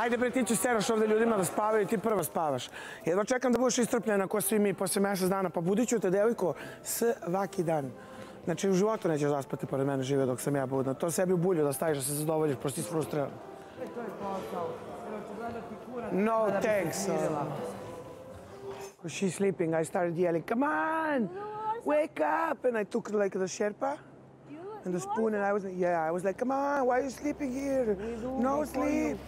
Ajde bre, ti česteraš ovde ljudima da spavaju, i ti prva spavaš. Jedva čekam da budeš istrpljena ko svi mi posle mesec dana, pa budit ću te, devojko, svaki dan. Znači, u životu nećeš zaspati pored mene žive dok sam ja budna. To sebi u bulju da staviš, da se zadovoljiš, prosto ti sfrustriran. To je posao. Treba ću gledati kurac. No, da thanks. Uh, she's sleeping, I started yelling, come on, wake up! And I took like the Sherpa and the spoon and I was, yeah, I was like, come on, why are you sleeping here? No sleep.